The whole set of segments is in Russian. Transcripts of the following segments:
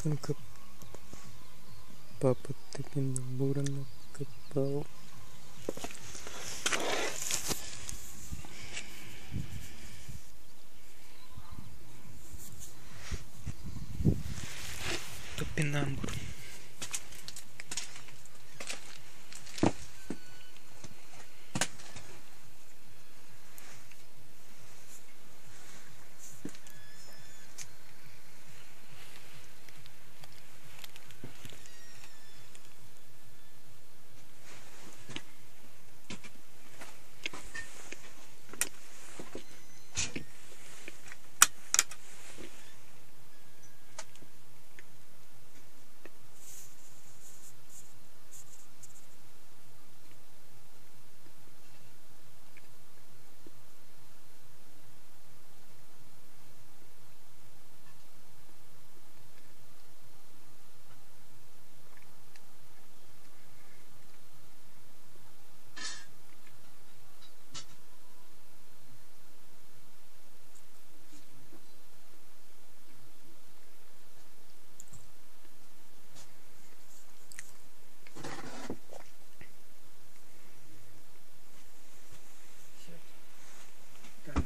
Сколько папа топинамбура накопал? Топинамбур.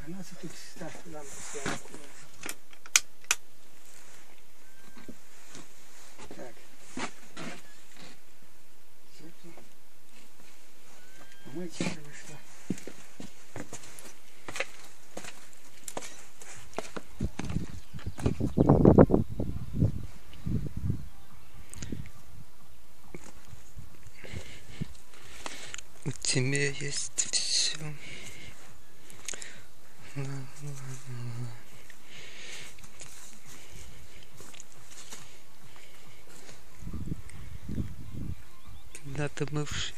Ставь нам постоянно. Так. У тебя есть все. Когда-то бывшие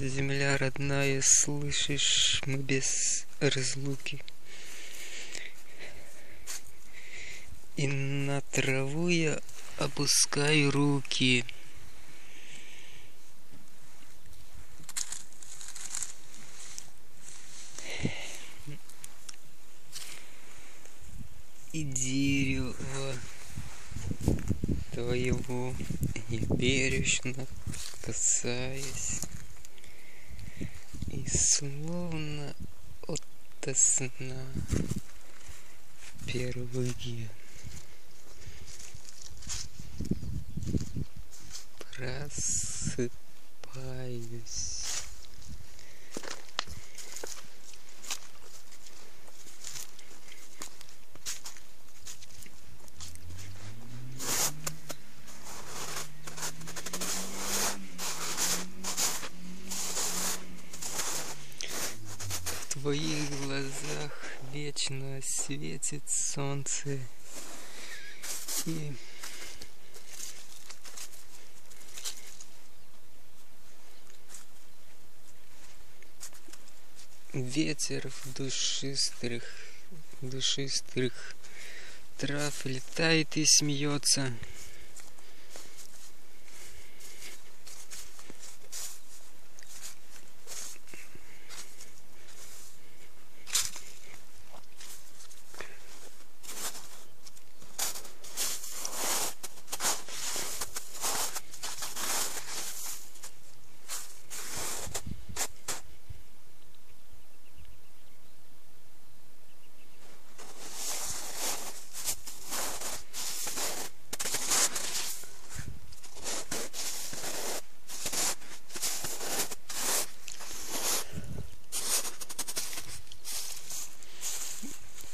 Земля родная, слышишь, мы без разлуки. И на траву я опускаю руки. И дерево твоего я бережно касаясь. Словно от сна впервые просыпаюсь. Твоих глазах вечно светит солнце. И ветер в душистых, душистых трав летает и смеется.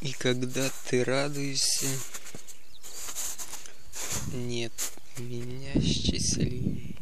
И когда ты радуешься, нет меня счастливее.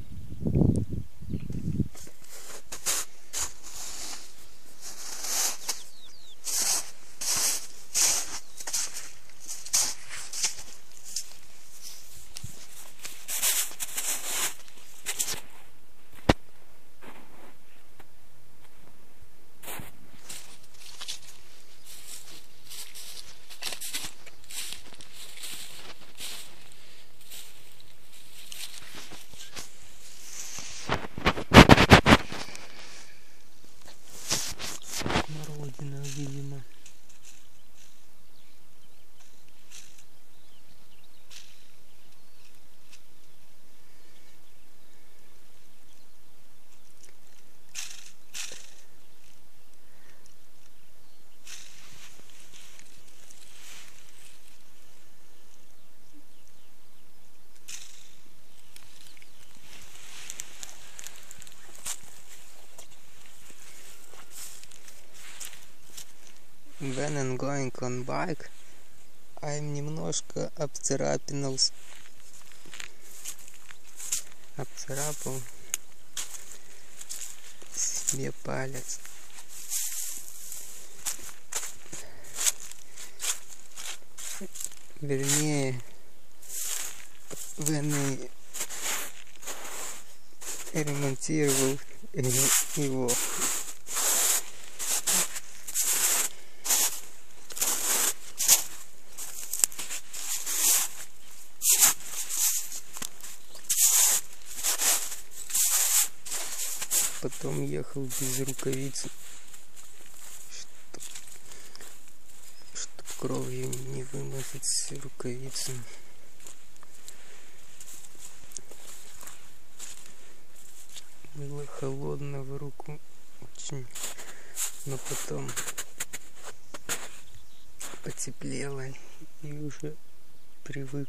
When I'm going on bike, I'm немножко обцарапинул, с- обцарапал себе палец. Вернее, when I ремонтировал его. Потом ехал без рукавицы, чтоб, чтоб кровью не вымазать рукавицу. Было холодно в руку очень, но потом потеплело и уже привык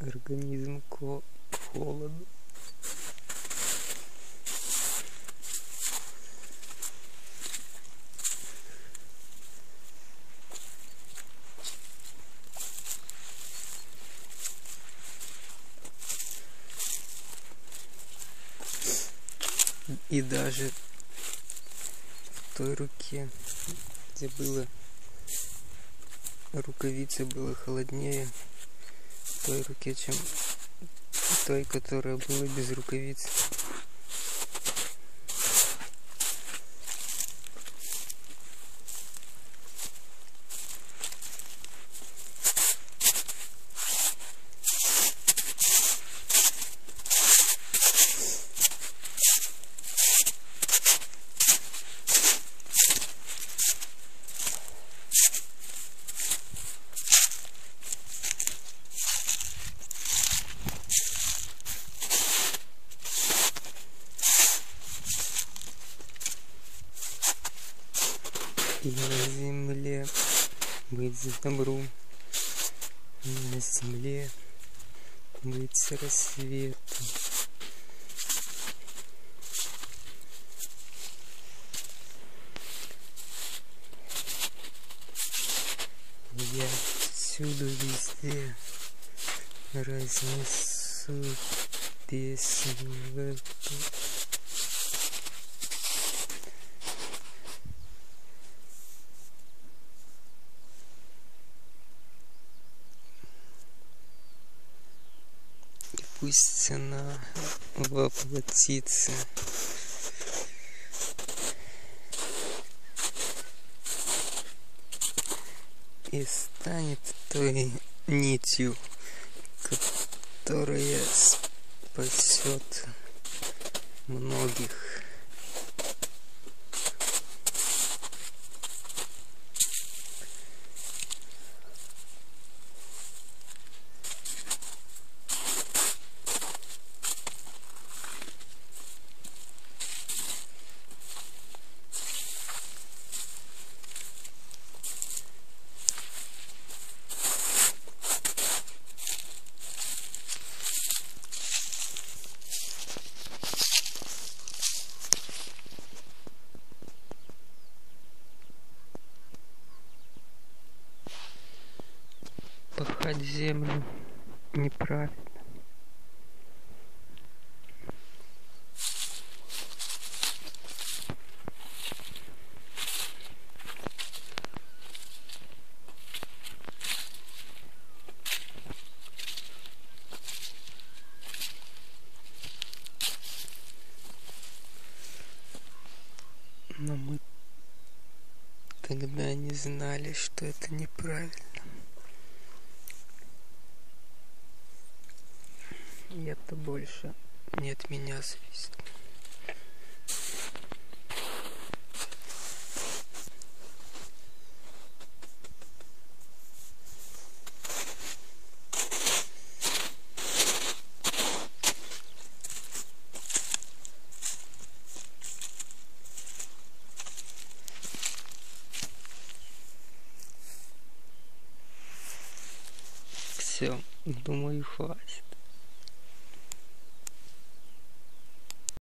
организм к холоду. И даже в той руке, где было рукавицы, было холоднее в той руке, чем той, которая была без рукавиц. На земле быть добру, на земле быть рассветом. Я всюду везде разнесу песню эту. Пусть она воплотится. И станет той нитью, которая спасет многих. Пахать землю неправильно. Но мы тогда не знали, что это неправильно. И это больше не от меня зависит. Все, думаю, хватит.